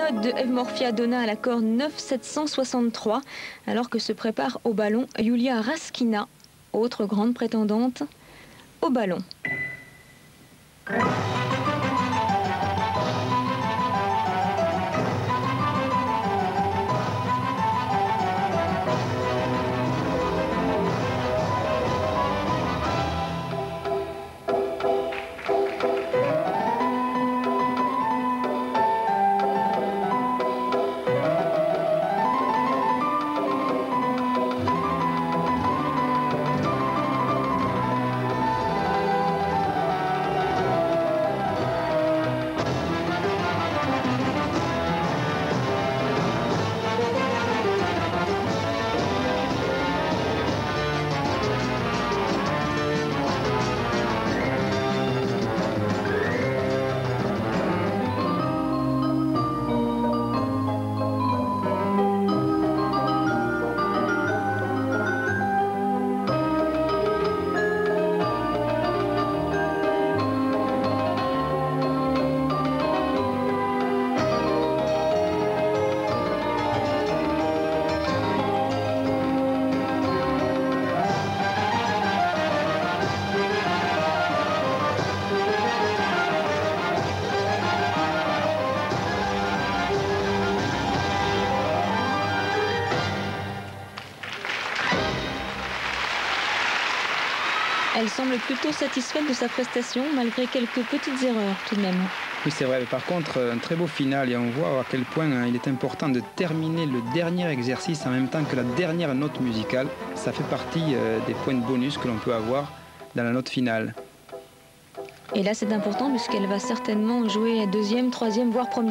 note de Eve Morphia donna à l'accord 9763, alors que se prépare au ballon Yulia Raskina, autre grande prétendante au ballon. Elle semble plutôt satisfaite de sa prestation, malgré quelques petites erreurs tout de même. Oui, c'est vrai. Par contre, un très beau final et on voit à quel point hein, il est important de terminer le dernier exercice en même temps que la dernière note musicale. Ça fait partie euh, des points de bonus que l'on peut avoir dans la note finale. Et là, c'est important puisqu'elle va certainement jouer deuxième, troisième, voire première.